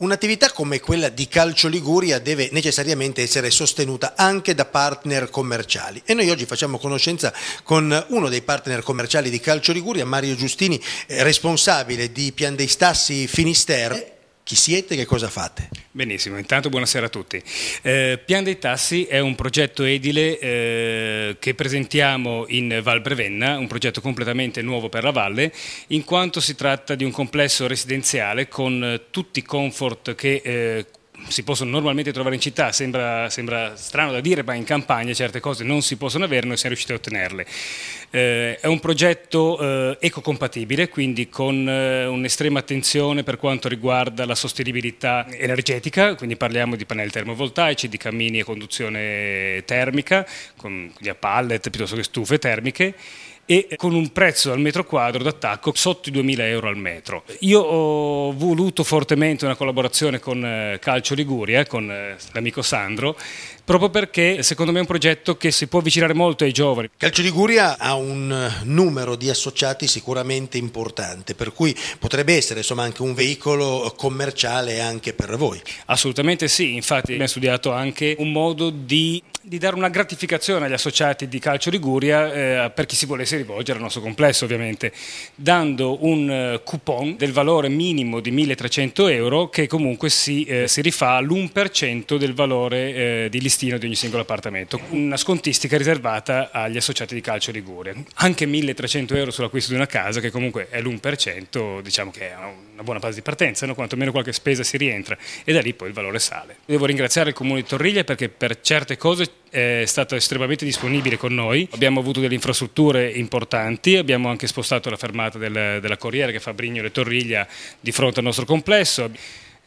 Un'attività come quella di Calcio Liguria deve necessariamente essere sostenuta anche da partner commerciali e noi oggi facciamo conoscenza con uno dei partner commerciali di Calcio Liguria, Mario Giustini, eh, responsabile di Pian dei Stassi Finisterre. Chi siete e che cosa fate? Benissimo, intanto buonasera a tutti. Eh, Pian dei Tassi è un progetto edile eh, che presentiamo in Val Brevenna, un progetto completamente nuovo per la valle, in quanto si tratta di un complesso residenziale con eh, tutti i comfort che eh, si possono normalmente trovare in città, sembra, sembra, strano da dire, ma in campagna certe cose non si possono avere, noi siamo riusciti a ottenerle. Eh, è un progetto eh, ecocompatibile, quindi con eh, un'estrema attenzione per quanto riguarda la sostenibilità energetica, quindi parliamo di pannelli termovoltaici, di cammini a conduzione termica, con, a pallet piuttosto che stufe termiche e con un prezzo al metro quadro d'attacco sotto i 2000 euro al metro. Io ho voluto fortemente una collaborazione con eh, Calcio Liguria, con eh, l'amico Sandro, proprio perché secondo me è un progetto che si può avvicinare molto ai giovani. Calcio Liguria ha un numero di associati sicuramente importante, per cui potrebbe essere insomma, anche un veicolo commerciale anche per voi. Assolutamente sì, infatti abbiamo studiato anche un modo di, di dare una gratificazione agli associati di Calcio Liguria eh, per chi si volesse rivolgere al nostro complesso ovviamente, dando un eh, coupon del valore minimo di 1300 euro che comunque si, eh, si rifà all'1% del valore eh, di listino di ogni singolo appartamento, una scontistica riservata agli associati di calcio Liguria. Anche 1300 euro sull'acquisto di una casa, che comunque è l'1%, diciamo che è una buona base di partenza, no? quantomeno qualche spesa si rientra e da lì poi il valore sale. Devo ringraziare il comune di Torriglia perché per certe cose è stato estremamente disponibile con noi, abbiamo avuto delle infrastrutture importanti, abbiamo anche spostato la fermata del, della Corriere che fa Brignole e Torriglia di fronte al nostro complesso.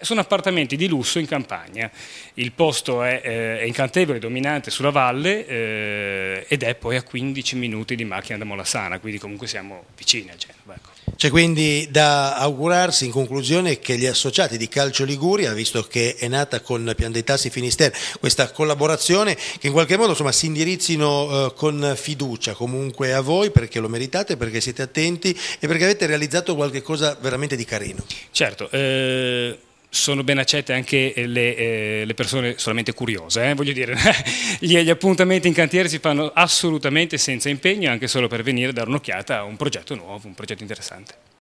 Sono appartamenti di lusso in campagna, il posto è, eh, è incantevole, dominante sulla valle eh, ed è poi a 15 minuti di macchina da Molassana, quindi comunque siamo vicini a Genova. Ecco. C'è quindi da augurarsi in conclusione che gli associati di Calcio Liguria, visto che è nata con Pian dei Tassi Finisterre questa collaborazione, che in qualche modo insomma, si indirizzino eh, con fiducia comunque a voi perché lo meritate, perché siete attenti e perché avete realizzato qualcosa veramente di carino. Certo. Eh sono ben accette anche le, eh, le persone solamente curiose, eh? voglio dire, gli, gli, appuntamenti in cantiere si fanno assolutamente senza impegno, anche solo per venire a dare un'occhiata a un progetto nuovo, un progetto interessante.